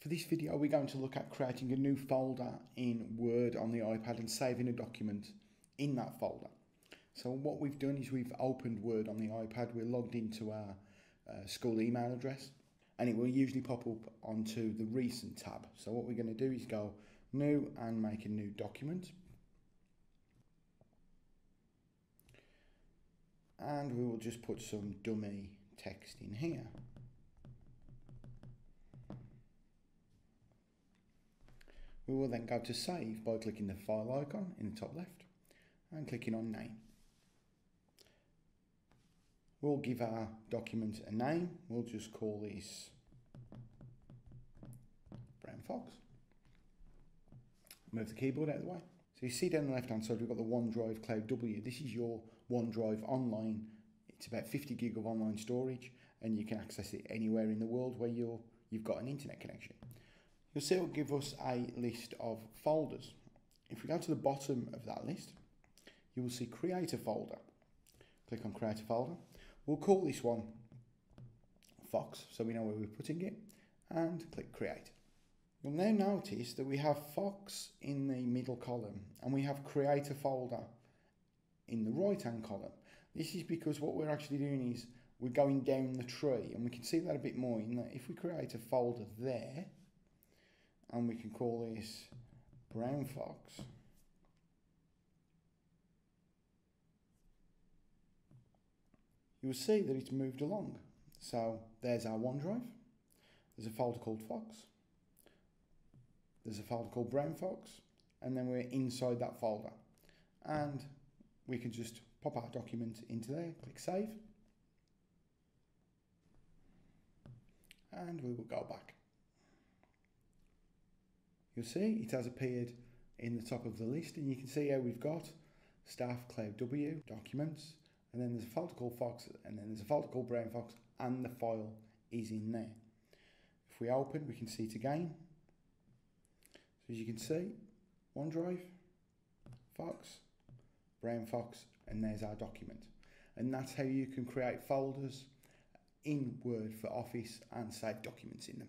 For this video we're going to look at creating a new folder in Word on the iPad and saving a document in that folder. So what we've done is we've opened Word on the iPad, we're logged into our uh, school email address and it will usually pop up onto the recent tab. So what we're going to do is go new and make a new document. And we will just put some dummy text in here. We will then go to save by clicking the file icon in the top left and clicking on name. We'll give our document a name. We'll just call this Brown Fox. Move the keyboard out of the way. So you see down the left hand side we've got the OneDrive Cloud W. This is your OneDrive online. It's about 50 gig of online storage and you can access it anywhere in the world where you're, you've got an internet connection. You'll see it will give us a list of folders. If we go to the bottom of that list, you will see create a folder. Click on create a folder. We'll call this one Fox, so we know where we're putting it, and click create. You'll now notice that we have Fox in the middle column and we have create a folder in the right hand column. This is because what we're actually doing is we're going down the tree and we can see that a bit more in that if we create a folder there, and we can call this brown fox. You'll see that it's moved along. So there's our OneDrive. There's a folder called Fox. There's a folder called Brown Fox. And then we're inside that folder. And we can just pop our document into there, click Save. And we will go back you'll see it has appeared in the top of the list and you can see how we've got staff cloud W, documents, and then there's a folder called Fox, and then there's a folder called Brown Fox, and the file is in there. If we open, we can see it again. So as you can see, OneDrive, Fox, Brown Fox, and there's our document. And that's how you can create folders in Word for Office and save documents in them.